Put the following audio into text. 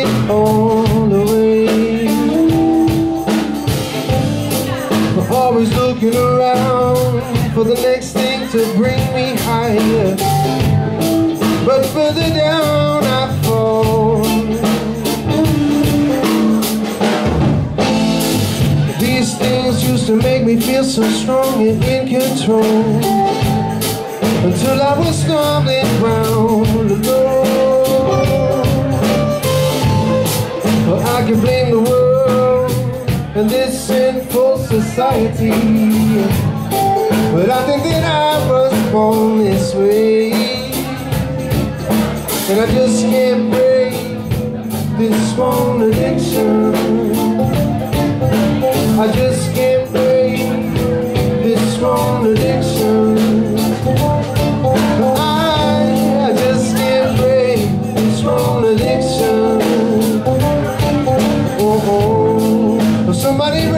it all away. Always looking around for the next thing to bring me higher. But further down I fall. These things used to make me feel so strong and in control. Until I was stumbling can blame the world and this sinful society. But I think that I was born this way. And I just can't break this one addiction. I just can't money.